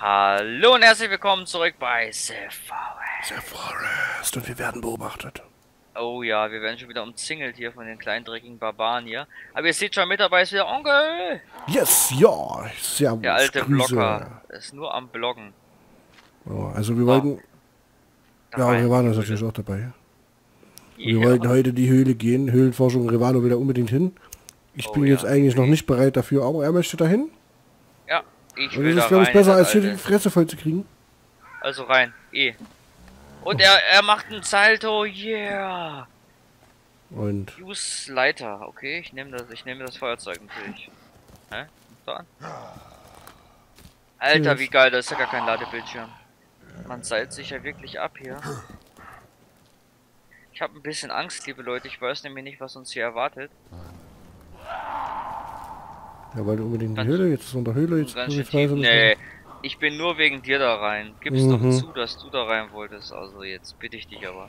Hallo und herzlich willkommen zurück bei The Forest. The Forest. Und wir werden beobachtet. Oh ja, wir werden schon wieder umzingelt hier von den kleinen dreckigen Barbaren hier. Aber ihr seht schon, mit dabei ist wieder Onkel. Yes, ja. Servus. Der alte Grüße. Blocker. Ist nur am Bloggen. Ja, also wir wollten... Ja, Dabei. wir waren natürlich auch dabei. Wir Ja. wollten heute die Höhle gehen. Höhlenforschung Rivalo will da unbedingt hin. Ich Oh bin ja, jetzt eigentlich noch nicht bereit dafür, aber er möchte dahin. Ja, ich will das da ist, glaube ich, besser, als hier die. Fresse voll zu kriegen. Also rein, eh. Und er, er macht einen Salto, yeah. Und Use Leiter, okay, ich nehme das, ich nehme das Feuerzeug natürlich. Hä? So an. Alter, wie geil, da ist ja gar kein Ladebildschirm. Man seilt sich ja wirklich ab hier. Ich habe ein bisschen Angst, liebe Leute, ich weiß nämlich nicht, was uns hier erwartet. Ja, weil du unbedingt die Ganz- Höhle, jetzt ist unter Höhle, jetzt ich Nee, ich bin nur wegen dir da rein. Gib's Mhm. doch zu, dass du da rein wolltest. Also jetzt bitte ich dich aber.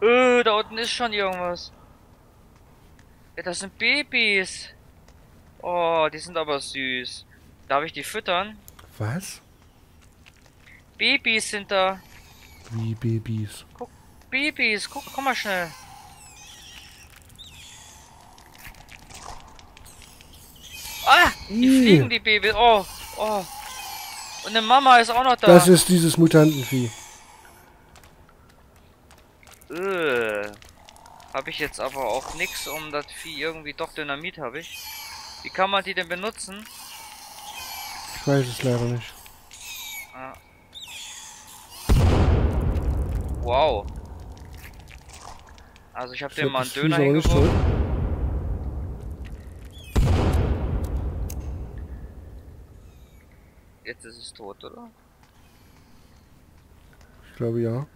Äh, da unten ist schon irgendwas. Ja, das sind Babys. Oh, die sind aber süß. Darf ich die füttern? Was? Babys sind da. Wie Babys. Babys, guck, komm mal schnell. Ah, die Ih. fliegen die Babys. Oh, oh. Und eine Mama ist auch noch da. Das ist dieses Mutantenvieh. Äh, habe ich jetzt aber auch nix, um das Vieh irgendwie doch Dynamit habe ich. Wie kann man die denn benutzen? Ich weiß es leider nicht. Ah. Wow. Also ich habe dem hab mal einen Döner hingeworfen. Jetzt ist es tot, oder? Ich glaube ja.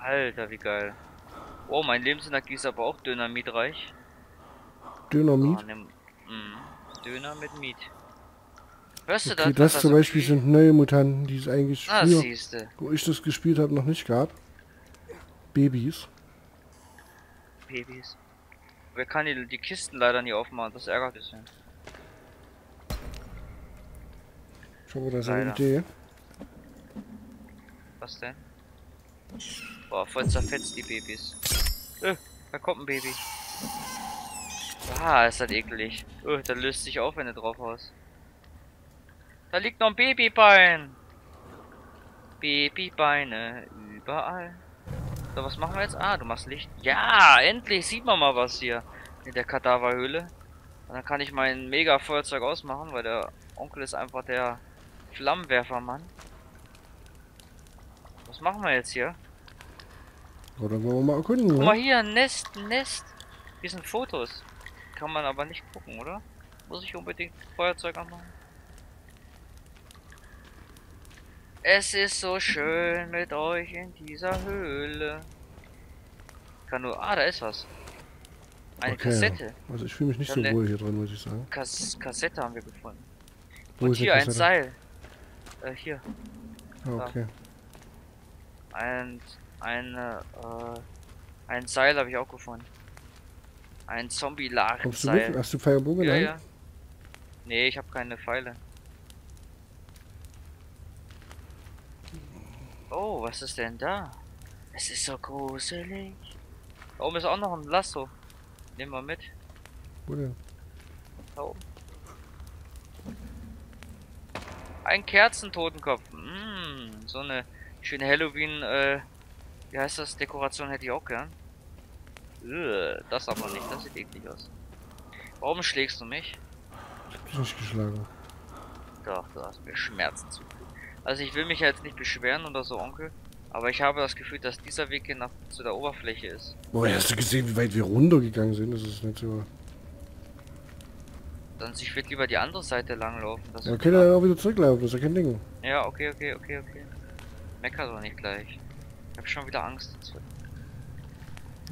Alter, wie geil. Oh, mein Lebensenergie ist aber auch Dönermitreich. Dynamit. Oh, nimm, mm, Döner mit Miet. Hörst du Okay, das? das zum Beispiel sind neue Mutanten, die es eigentlich Ah, früher, wo ich das gespielt habe, noch nicht gab. Babys. Babys. Wer kann die, die Kisten leider nie aufmachen? Das ärgert ein Schau mal, da ist eine. Idee. Was denn? Boah, voll zerfetzt die Babys. Äh, da kommt ein Baby. Ah, ist das eklig. Äh, da löst sich auf, wenn du drauf haust. Da liegt noch ein Babybein. Babybeine überall. So, was machen wir jetzt? Ah, du machst Licht. Ja, endlich sieht man mal was hier in der Kadaverhöhle. Und dann kann ich mein Mega-Feuerzeug ausmachen, weil der Onkel ist einfach der Flammenwerfermann. Was machen wir jetzt hier? Oder wollen wir mal erkunden, Guck mal ne? hier, ein Nest, ein Nest. Hier sind Fotos. Kann man aber nicht gucken, oder? Muss ich unbedingt Feuerzeug anmachen? Es ist so schön mit euch in dieser Höhle. Kann nur. Ah, da ist was. Eine Okay. Kassette. Also ich fühle mich nicht Dann so wohl hier drin, muss ich sagen. Kas Kassette haben wir gefunden. Wo Und hier ein? Seil. Äh, hier. Okay. Ein, eine, äh, ein Seil habe ich auch gefunden. Ein Kommst du mit? Hast du Pfeil und Bogen in Ja, ja. Nee, ich habe keine Pfeile. Oh, was ist denn da? Es ist so gruselig. Da oben ist auch noch ein Lasso. Nehmen wir mit. Wo denn? Da oben. Ein Kerzentotenkopf. Mm, so eine schöne Halloween, äh, wie heißt das? Dekoration hätte ich auch gern. Ugh, das aber nicht, das sieht eklig aus. Warum schlägst du mich? Ich hab dich nicht geschlagen. Doch, du hast mir Schmerzen zugefügt. Also ich will mich jetzt nicht beschweren oder so, Onkel. Aber ich habe das Gefühl, dass dieser Weg hier nach zu der Oberfläche ist. Boah, hast du gesehen, wie weit wir runtergegangen sind? Das ist nicht so... Sonst ich würde lieber die andere Seite langlaufen. Das Ja, können ja auch wieder zurücklaufen, das ist ja kein Ding. ja, okay, okay, okay, okay. Mecker doch nicht gleich. Ich habe schon wieder Angst. Wird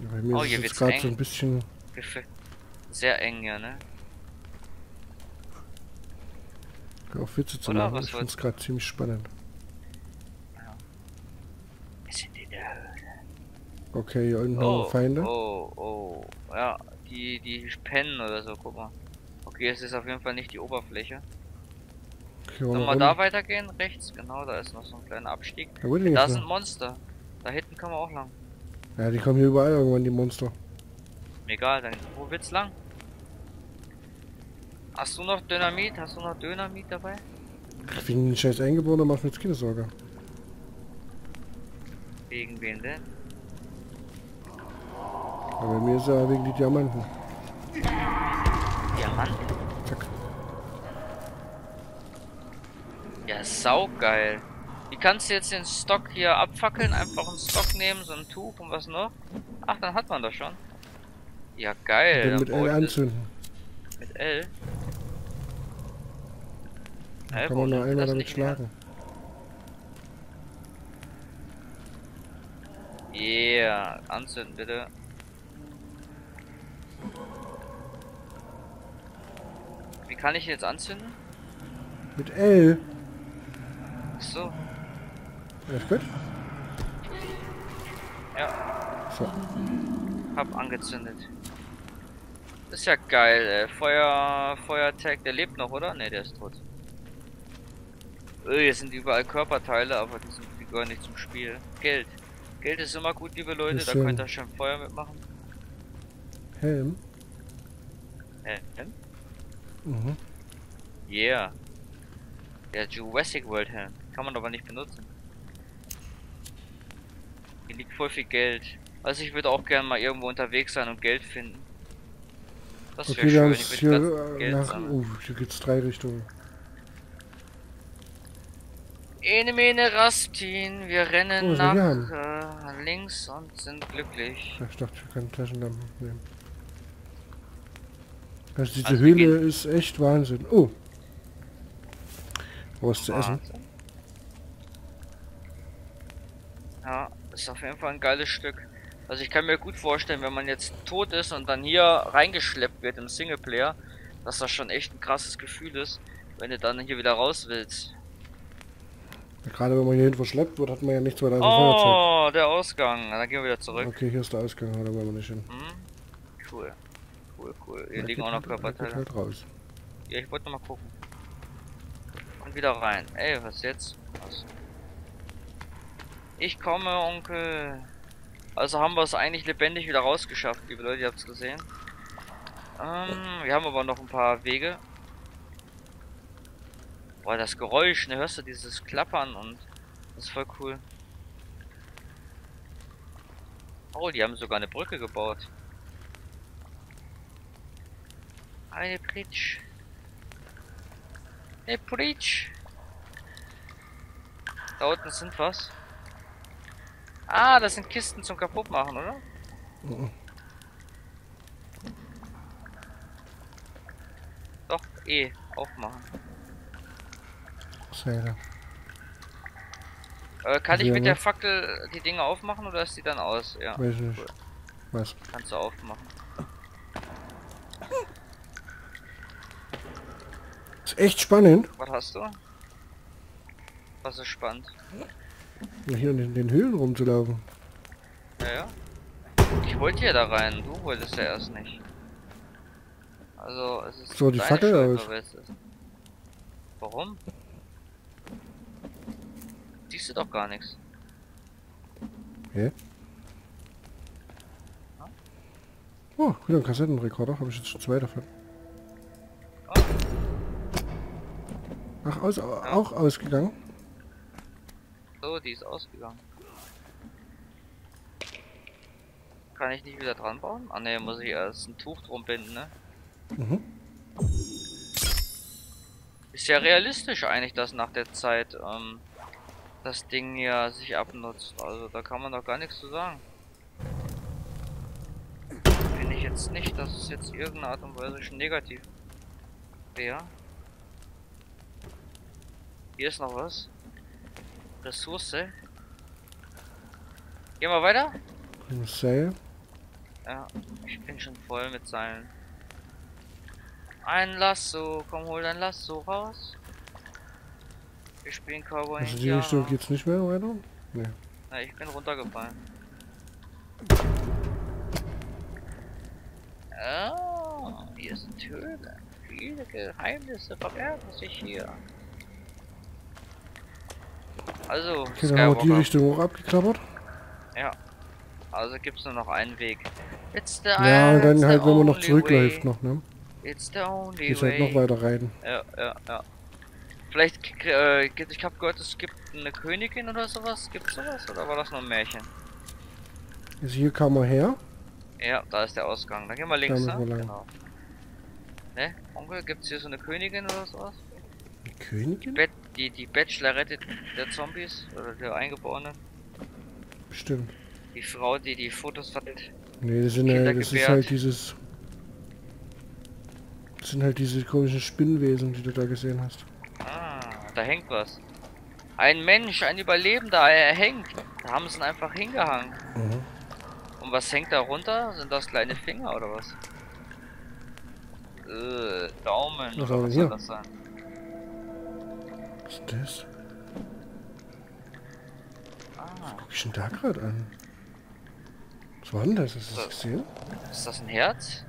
Ja, Bei mir Oh, ist hier jetzt gerade so ein bisschen... sehr eng, ja, ne? auf Witze zu Oder? machen. Ich wollt's- gerade ziemlich spannend. Wir sind in der Höhle. Okay, hier unten haben Oh, wir Feinde. oh, oh. Ja, die, die pennen oder so, guck mal. Okay, es ist auf jeden Fall nicht die Oberfläche. hier Sollen wir da weitergehen? Rechts, genau, da ist noch so ein kleiner Abstieg. Ja, Da jetzt sind? Monster. Da hinten können wir auch lang. Ja, die kommen hier überall irgendwann, die Monster. Egal, dann wo du lang? Hast du noch Dynamit? Hast du noch Dynamit dabei? Wegen den scheiß Eingeborenen macht mir jetzt keine Sorge. Wegen wen denn? Aber bei mir ist er wegen die. Diamanten? Zack. Ja, saugeil. Wie kannst du jetzt den Stock hier abfackeln? Einfach einen Stock nehmen, so ein Tuch und was noch? Ach, dann hat man das schon. Ja, geil. Dann mit L anzünden. Mit L? Dann Hä, kann man nur einmal damit schlagen. Yeah, anzünden bitte. Wie kann ich jetzt anzünden? Mit L. So, Ja, ist gut. ja, So. hab angezündet. Das ist ja geil, ey. Feuer, Feuertag, der lebt noch, oder? Ne, der ist tot. Öh, hier sind überall Körperteile, aber die, sind, die gehören nicht zum Spiel. Geld. Geld ist immer gut, liebe Leute, da könnt ihr schon Feuer mitmachen. Helm. Ähm? Mhm. Yeah. Der Jurassic World Helm. Kann man aber nicht benutzen. Hier liegt voll viel Geld. Also ich würde auch gerne mal irgendwo unterwegs sein und Geld finden. Das wäre Okay, schön. Ich hier würde ganz äh, nach... Oh, hier geht's drei Richtungen. Ene mene Rastin, wir rennen Oh, nach hier äh, links und sind glücklich. Ich dachte, wir können Taschenlampen nehmen. Also diese Also Höhle ist echt Wahnsinn. Oh. Was zu essen? Wahnsinn. Ja, ist auf jeden Fall ein geiles Stück. Also ich kann mir gut vorstellen, wenn man jetzt tot ist und dann hier reingeschleppt wird im Singleplayer, dass das schon echt ein krasses Gefühl ist, wenn du dann hier wieder raus willst. Gerade wenn man hierhin verschleppt wird, hat man ja nichts weiter als ein Feuerzeug. Oh, der Ausgang. Dann gehen wir wieder zurück. Okay, hier ist der Ausgang, da wollen wir nicht hin. Hm? Cool. Cool, cool. Hier Da liegen auch noch halt- da Körperteile. halt raus. Ja, ich wollte noch mal gucken. Und wieder rein. Ey, was jetzt? Was? Ich komme, Onkel. Also haben wir es eigentlich lebendig wieder rausgeschafft, liebe Leute, ihr habt es gesehen. Ähm, wir haben aber noch ein paar Wege. Boah, das Geräusch, ne, hörst du dieses Klappern und das ist voll cool. Oh, die haben sogar eine Brücke gebaut. Eine Bridge. Eine Bridge. Da unten sind was. Ah, das sind Kisten zum kaputtmachen, oder? Mhm. Doch, eh, aufmachen. Seile. Äh, kann ich mit der Fackel die Dinge aufmachen oder ist die dann aus? Ja, Weiß ich nicht. cool. Was? kannst du aufmachen. Ist echt spannend. Was hast du? Was ist spannend? Hier in den, Höhlen rumzulaufen. Ja, ja. Ich wollte ja da rein, du wolltest ja erst nicht. Also, es ist So, die Fackel aus. Warum? Siehst du doch gar nichts. Hä? Oh, wieder ein Kassettenrekorder. Habe ich jetzt schon zwei davon. Oh. Ach, aus, auch ausgegangen? So, die ist ausgegangen. Kann ich nicht wieder dran bauen? Ah ne, muss ich erst ein Tuch drum binden, ne? Mhm. Ist ja realistisch eigentlich, dass nach der Zeit ähm, das Ding ja sich abnutzt. Also da kann man doch gar nichts zu sagen. Finde ich jetzt nicht, dass es jetzt irgendeine Art und Weise schon negativ wäre. Hier ist noch was. Ressource. Gehen wir weiter? Seil. Ja, ich bin schon voll mit Seilen. Ein Lasso, komm hol dein Lasso raus. Wir spielen Cowboy Also die. Richtung geht's nicht mehr weiter? Na, ich bin runtergefallen. Oh, hier sind Höhlen. Viele Geheimnisse verbergen sich hier. Also, Okay, dann haben wir die. Richtung auch abgeklappert. Ja. Also gibt's nur noch einen Weg. It's the Ja, und dann halt, wenn man noch zurückläuft way. noch, ne? It's the only Geht's way. halt noch weiter rein. Ja, ja, ja. Vielleicht, äh, ich hab gehört, es gibt eine Königin oder sowas. Gibt's sowas? Oder war das nur ein Märchen? Also hier kam man her. Ja, da ist der Ausgang. Dann gehen wir links, ne? Genau. Ne, Onkel, gibt's hier so eine Königin oder sowas? Die Königin? Bet die, die Bachelorette der Zombies oder der Eingeborenen. Bestimmt. Die Frau, die die Fotos verteilt. Nee, das, sind, Kinder äh, das ist halt dieses... Das sind halt diese komischen Spinnwesen, die du da gesehen hast. Ah, da hängt was. Ein Mensch, ein Überlebender, er hängt. Da haben sie ihn einfach hingehangen. Mhm. Und was hängt da runter? Sind das kleine Finger oder was? Äh, Daumen. Was was soll das sein? Was ist das? Ah, Guck ich denn da gerade an? Was war denn das? Hast du das gesehen? ist das ein Herz?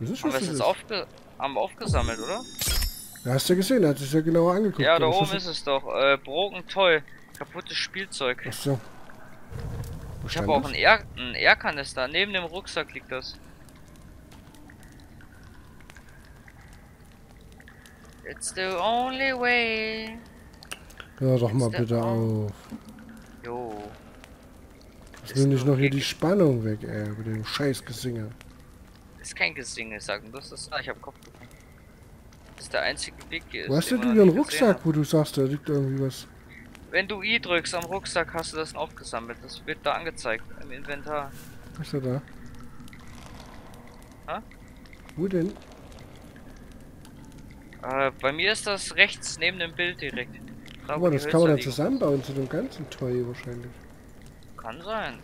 Das ist Haben was wir es jetzt aufge haben aufgesammelt, oder? Ja, hast du ja gesehen, er hat sich ja genauer angeguckt. Ja, da Was oben ist es doch. Äh, Broken Toy. Kaputtes Spielzeug. Ach so. Wo Ich habe auch einen Air einen Airkanister. Neben dem Rucksack liegt das. It's the only way. Hör doch mal Ist der bitte auf. Jo. Jetzt nimm nicht noch hier die Spannung weg, ey, mit dem scheiß Gesinge. Ist kein Gesinge, sagen. Das ist. Ah, ich hab Kopf bekommen. Das ist der einzige Weg hier. Wo hast denn den du einen nicht gesehen Rucksack, wo du sagst, da liegt irgendwie was? Wenn du I drückst am Rucksack, hast du das aufgesammelt. Das wird da angezeigt im Inventar. Was ist da da? Hä? Wo denn? Äh, bei mir ist das rechts neben dem Bild direkt. Guck mal, das kann man dann zusammenbauen zu dem ganzen Toy wahrscheinlich. Kann sein.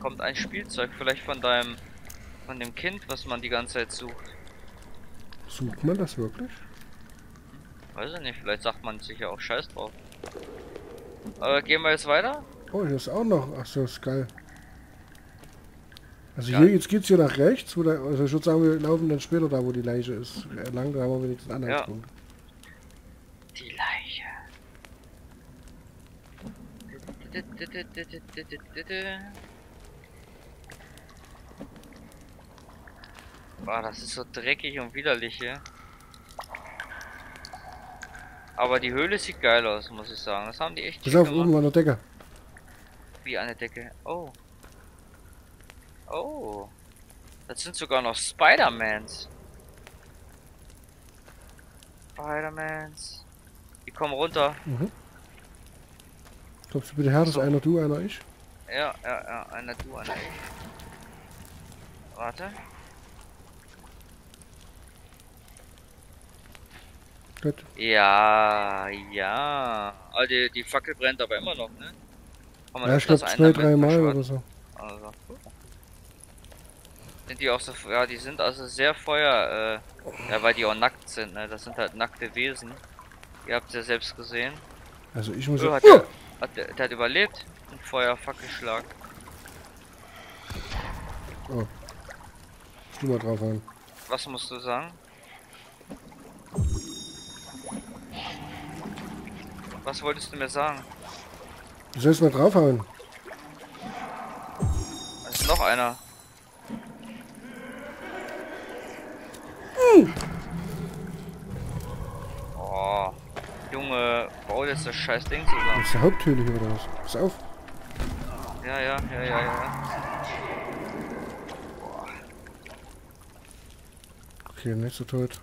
Kommt ein Spielzeug vielleicht von deinem von dem Kind, was man die ganze Zeit sucht. Sucht man das wirklich? Weiß ich nicht, vielleicht sagt man sich ja auch Scheiß drauf. Aber gehen wir jetzt weiter? Oh, hier ist auch noch. Ach so, ist geil. Also Geil. hier, jetzt geht's hier nach rechts, wo der, also ich würde sagen, wir laufen dann später da, wo die Leiche ist. Äh, Lang, da haben wir wenigstens einen Ja. Anhaltspunkt. Die Leiche. Boah, das ist so dreckig und widerlich hier. Aber die Höhle sieht geil aus, muss ich sagen. Das haben die echt Pass auf, gemacht. oben an der Decke. Wie eine Decke. Oh. Oh. Das sind sogar noch Spider-Mans. Spider-Mans. Die kommen runter. Mhm. Glaubst du bitte her, das ist So. einer du, einer ich? Ja, ja, ja. Einer du, einer ich. Warte. Gut. Ja, ja. Ah, die, die Fackel brennt aber immer noch, ne? Ja, ich glaube zwei, drei Mal oder so. Also. Sind die auch so, ja, die sind also sehr Feuer, äh, ja, weil die auch nackt sind, ne? Das sind halt nackte Wesen. Ihr habt ja selbst gesehen. Also ich muss Oh, hat, der, hat der, der hat überlebt. Ein Feuerfackelschlag. Du mal drauf an. Was musst du sagen? Was wolltest du mir sagen? Du sollst mal draufhauen. Es ist noch einer. Oh, Junge, bau jetzt das scheiß Ding Das zusammen. ist der Haupthöhle hier oder was? Pass auf. Ja, ja, ja, ja, ja. Okay, nächster tot.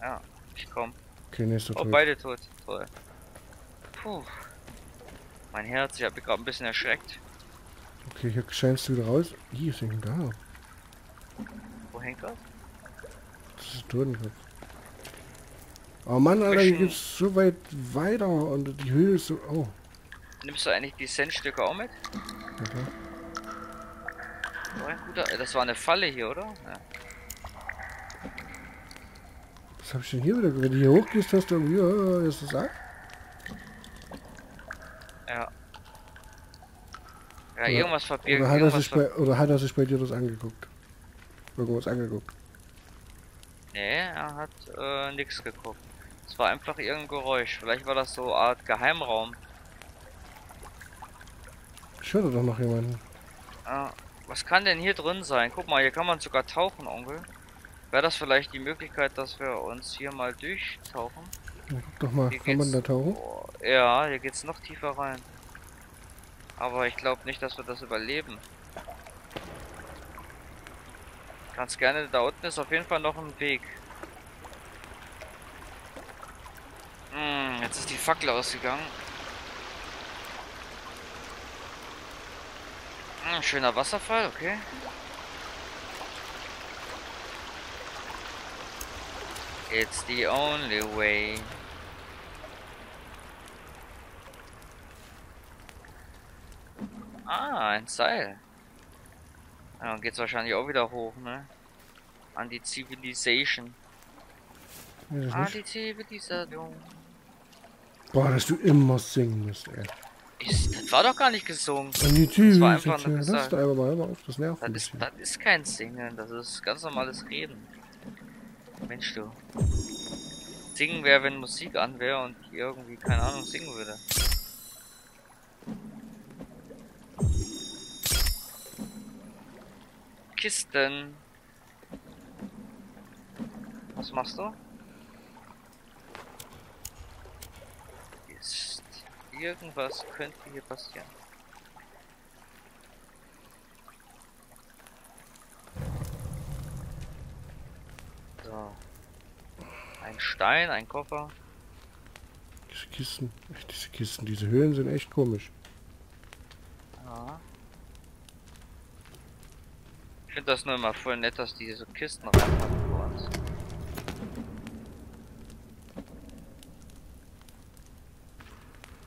Ja, ich komm. Okay, nächster Oh, tot. beide tot. Toll. Puh. Mein Herz, ich hab mich gerade ein bisschen erschreckt. Okay, hier scheinst du wieder raus. Was ist denn da? Wo hängt das? Ein Totenkopf. Oh Mann, Alter, hier geht's so weit weiter und die Höhe ist so... Oh, Nimmst du eigentlich die Centstücke auch mit? okay. Ein guter. Das war eine Falle hier, oder? Ja. Was hab ich denn hier wieder? Wenn du hier hochgehst, hast du irgendwie... Oh, ist das ab? Ja. Ja, Oder- irgendwas verbirgt. Oder hat, er Irgendwas sich bei, oder hat er sich bei dir das angeguckt? Irgendwas angeguckt. Nee, er hat äh, nix geguckt. Das war einfach irgendein Geräusch. Vielleicht war das so eine Art Geheimraum. Ich höre doch noch jemanden. Ah, was kann denn hier drin sein? Guck mal, hier kann man sogar tauchen, Onkel. Wäre das vielleicht die Möglichkeit, dass wir uns hier mal durchtauchen? Ja, guck doch mal, Hier kann man da tauchen? Oh, ja, hier geht's noch tiefer rein. Aber ich glaube nicht, dass wir das überleben. Ganz gerne, da unten ist auf jeden Fall noch ein Weg. Hm, jetzt ist die Fackel ausgegangen. Hm, schöner Wasserfall, okay. It's the only way. Ah, ein Seil. Ja, dann geht's wahrscheinlich auch wieder hoch, ne? An die Civilization. Das An die Zivilisation. Boah, dass du immer singen musst, ey. Ist, das war doch gar nicht gesungen. An die Das war einfach nur Das gesagt. auf, das nervt Das ist, das ist kein Singen, das ist ganz normales Reden. Mensch du. Singen wäre, wenn Musik an wäre und irgendwie, keine Ahnung, singen würde. Kisten. Was machst du? Ist irgendwas könnte hier passieren. So. Ein Stein, ein Koffer. Diese Kisten, diese Kisten, diese Höhlen sind echt komisch. Ja. Ich finde das nur immer voll nett, dass die so Kisten reinpacken vor uns.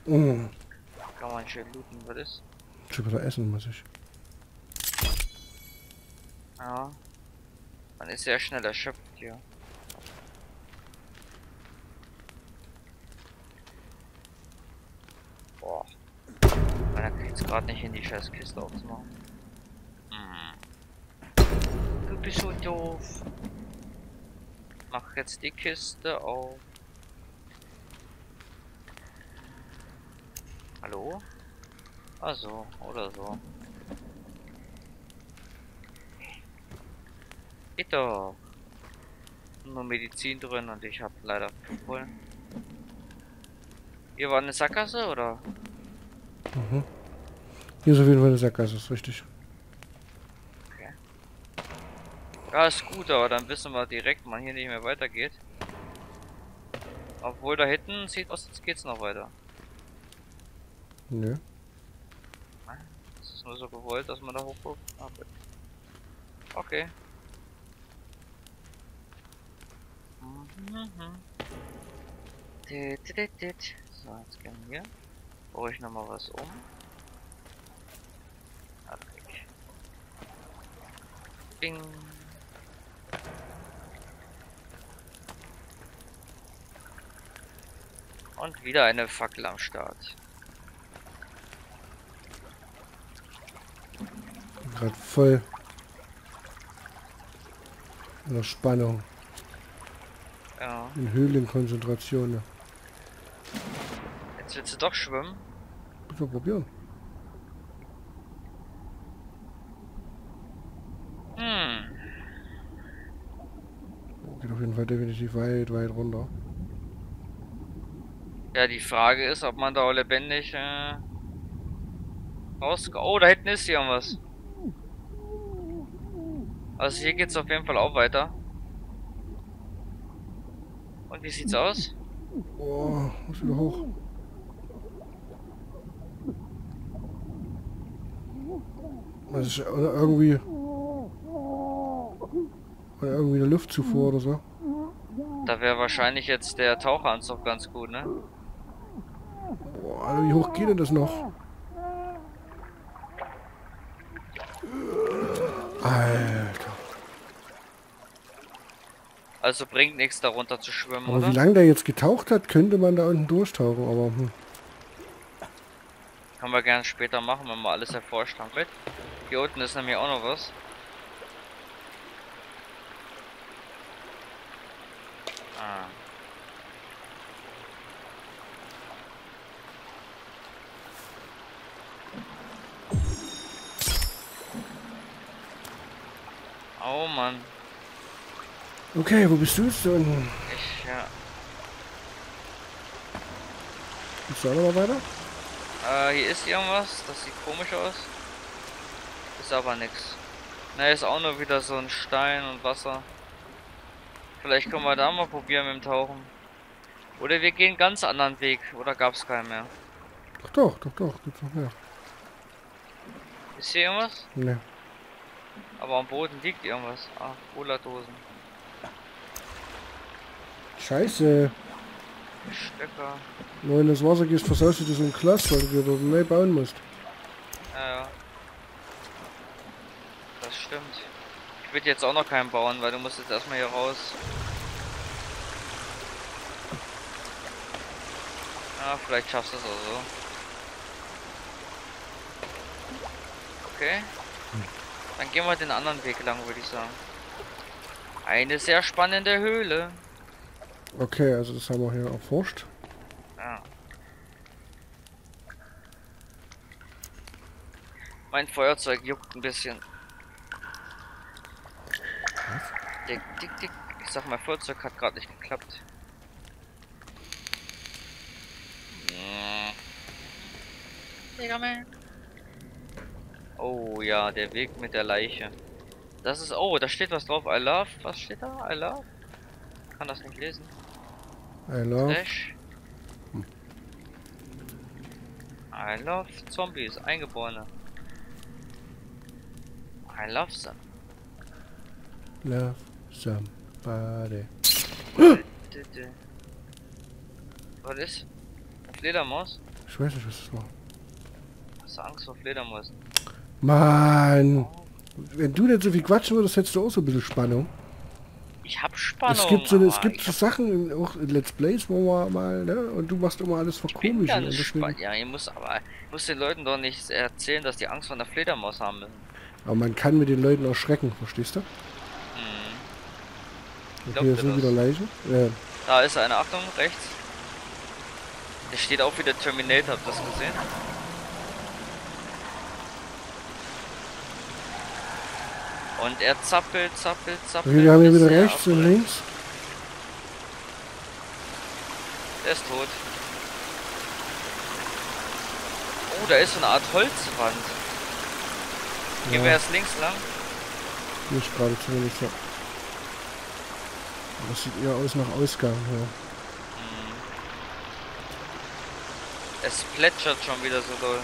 Oh, Kann man schön looten, was ist? schon wieder essen muss ich. Ja. Man ist sehr schnell erschöpft hier. Boah. Meiner kriegt es gerade nicht hin, die scheiß Kiste aufzumachen. Bist so doof. Mach jetzt die Kiste auf. Hallo? Also, oder so. Geht doch. Nur Medizin drin und ich habe leider voll. Hier war eine Sackgasse oder? Mhm. Hier ist auf jeden Fall eine Sackgasse, ist richtig. Ja, ist gut, aber dann wissen wir direkt, man hier nicht mehr weitergeht. Obwohl da hinten sieht aus, als geht's noch weiter. Nö. Das ist nur so gewollt, dass man da hochguckt. Ah. Okay. Mhm. Dit, dit, dit. So, jetzt gehen wir hier. Baue ich nochmal was um. Bing. Und wieder eine Fackel am Start. Gerade voll in der Spannung, Ja. in Höhlenkonzentration. Ja. Jetzt willst du doch schwimmen? Bitte probieren. Hm. Geht auf jeden Fall definitiv weit, weit runter. Ja, die Frage ist, ob man da auch lebendig äh, raus... Oh, da hinten ist irgendwas. Also hier geht's auf jeden Fall auch weiter. Und wie sieht's aus? Oh, muss wieder hoch. Das ist irgendwie. Oder irgendwie eine Luftzufuhr oder so. Da wäre wahrscheinlich jetzt der Taucheranzug ganz gut, ne? Alter, wie hoch geht denn das noch? Alter. Also bringt nichts darunter zu schwimmen, Aber oder? wie lange der jetzt getaucht hat, könnte man da unten durchtauchen. Aber hm. Können wir gerne später machen, wenn wir alles erforscht haben. Mit. Hier unten ist nämlich auch noch was. Ah. Oh Mann. Okay, wo bist du jetzt unten? Ich, ja. Bist du auch noch mal weiter? Äh, hier ist irgendwas. Das sieht komisch aus. Ist aber nix. Ne, ist auch nur wieder so ein Stein und Wasser. Vielleicht können wir da mal probieren mit dem Tauchen. Oder wir gehen ganz anderen Weg. Oder gab's keinen mehr? Doch, doch, doch, doch, gibt's noch mehr. Ist hier irgendwas? Ne. Aber am Boden liegt irgendwas. Ah, Cola-Dosen. Scheiße. Stöcker. Nur wenn du ins Wasser gehst, versaust du so ein Glas, weil du dir dort neu bauen musst. Ja, ja. Das stimmt. Ich würde jetzt auch noch keinen bauen, weil du musst jetzt erstmal hier raus. Ja, vielleicht schaffst du es auch so. Okay. Dann gehen wir den anderen Weg lang, würde ich sagen. Eine sehr spannende Höhle. Okay, also das haben wir hier erforscht. Ja. Mein Feuerzeug juckt ein bisschen. Dick, dick, dick. Ich sag mal, Feuerzeug hat gerade nicht geklappt. Digga, man. Oh ja, der Weg mit der Leiche. Das ist. Oh, da steht was drauf. I love. Was steht da? I love? Kann das nicht lesen. I love. Slash. I love Zombies, Eingeborene. I love them. Love somebody. Was ist? Fledermaus? Ich weiß nicht, was das war. Hast du Angst vor Fledermäusen? Mann! Wenn du nicht so viel quatschen würdest, hättest du auch so ein bisschen Spannung. Ich hab Spannung. es gibt so, eine, es gibt so Sachen, auch in Let's Plays, wo man mal, ne? Und du machst immer alles gespannt. Ja, ich muss aber ich muss den Leuten doch nicht erzählen, dass die Angst vor einer Fledermaus haben müssen. aber man kann mit den Leuten erschrecken, verstehst du? Hm. Und Glaubt ihr sind das? wieder Leichen. Ja. Da ist eine, Achtung, rechts. Der steht auch wieder Terminator, habt ihr das gesehen? Und er zappelt, zappelt, zappelt. Wir haben hier wieder er rechts und links. Der ist tot. Oh, da ist so eine Art Holzwand. Gehen wir Ja, erst links lang? nicht gerade zumindest. Ja. Das sieht eher aus nach Ausgang. Ja. Hm. Es plätschert schon wieder so doll.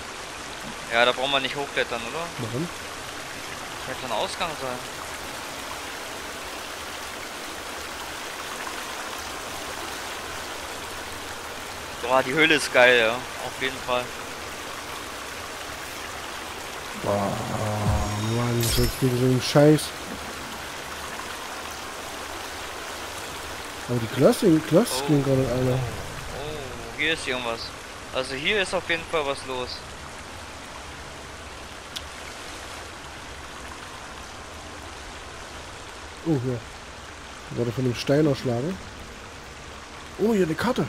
Ja, da brauchen wir nicht hochklettern, oder? Warum? Wird ein Ausgang sein. Boah, die Höhle ist geil, ja. Auf jeden Fall. Boah, Mann, das ist jetzt wegen so einem Scheiß. Aber die Klasse, die Klasse Oh. ging nicht einer. Oh, hier ist irgendwas. Also hier ist auf jeden Fall was los. Oh, hier. Wurde von dem Stein erschlagen. Oh, hier eine Karte.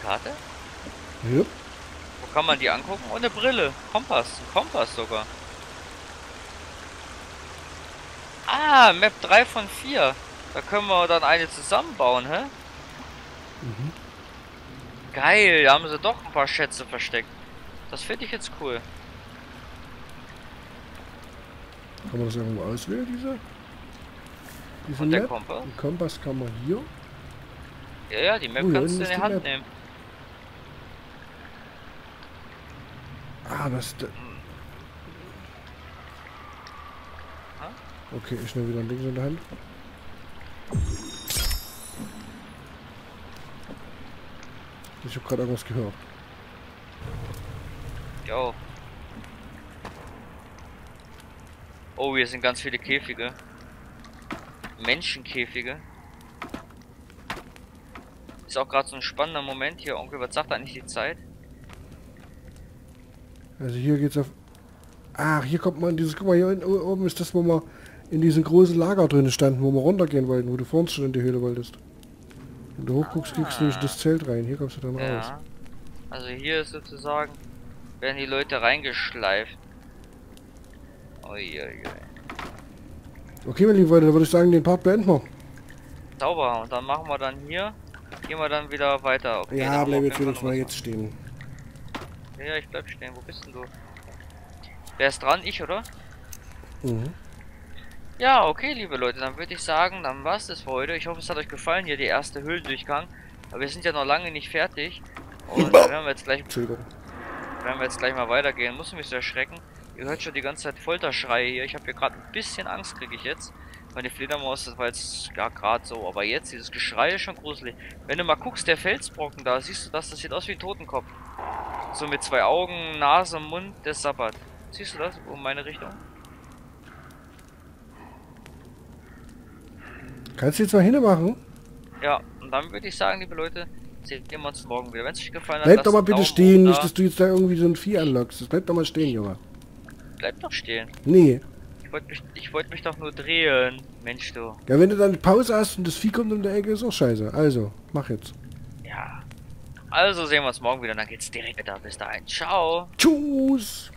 Karte? Jupp. Wo kann man die angucken? Oh, eine Brille. Kompass. Ein Kompass sogar. Ah, Map 3 von 4. Da können wir dann eine zusammenbauen, hä? Mhm. Geil, da haben sie doch ein paar Schätze versteckt. Das finde ich jetzt cool. Kann man das irgendwo auswählen, diese? Diese Und der Map? Kompass? Den Kompass kann man hier. Ja, ja, die Map Oh, kannst du in die Hand Map. nehmen. Ah, das... da- Okay, ich nehme wieder ein Ding in der Hand. Ich habe gerade irgendwas gehört. Jo. Oh, hier sind ganz viele Käfige. Menschenkäfige. Ist auch gerade so ein spannender Moment hier. Onkel, was sagt eigentlich die Zeit? Also hier geht's auf... Ach, hier kommt man in dieses... Guck mal, hier unten- oben ist das, wo wir in diesem großen Lager drin standen, wo wir runtergehen wollten, wo du vorhin schon in die Höhle wolltest. Wenn du hochguckst, kriegst du nämlich in das Zelt rein. Hier kommst du dann raus. Ja. Also hier ist sozusagen, werden die Leute reingeschleift. Uiuiui. Okay, mein lieben Freunde, dann würde ich sagen, den Part beenden wir. Sauber. Und dann machen wir dann hier. Gehen wir dann wieder weiter. Okay, dann ja, bleib jetzt Fall mal jetzt stehen. Ja, ich bleib stehen. Wo bist denn du? Wer ist dran? Ich, oder? Mhm. Ja, okay, liebe Leute, dann würde ich sagen, dann war's das für heute. Ich hoffe, es hat euch gefallen, hier die erste Höhlendurchgang. Aber wir sind ja noch lange nicht fertig. Und da werden wir jetzt gleich, Entschuldigung. werden wir jetzt gleich mal weitergehen. Muss mich so erschrecken. Ihr hört schon die ganze Zeit Folterschreie hier. Ich habe hier gerade ein bisschen Angst, kriege ich jetzt. Meine Fledermaus, das war jetzt ja gerade so. Aber jetzt, dieses Geschrei ist schon gruselig. Wenn du mal guckst, der Felsbrocken da, siehst du das? Das sieht aus wie ein Totenkopf. So mit zwei Augen, Nase, Mund, der sabbert. Siehst du das? Um meine Richtung? Kannst du jetzt mal hinmachen? Ja, und dann würde ich sagen, liebe Leute, sehen wir uns morgen wieder. Wenn es euch gefallen hat, Bleib doch mal bitte stehen, hoch nicht, da. dass du jetzt da irgendwie so ein Vieh anlockst. Bleibt doch mal stehen, Junge. Bleib doch stehen. Nee. Ich wollte mich, ich wollte mich doch nur drehen, Mensch du. Ja, wenn du dann Pause hast und das Vieh kommt um die Ecke, ist auch scheiße. Also, mach jetzt. Ja. Also sehen wir uns morgen wieder, dann geht's direkt weiter. Bis dahin. Ciao. Tschüss.